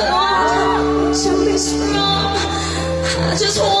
I want to be strong. I just want.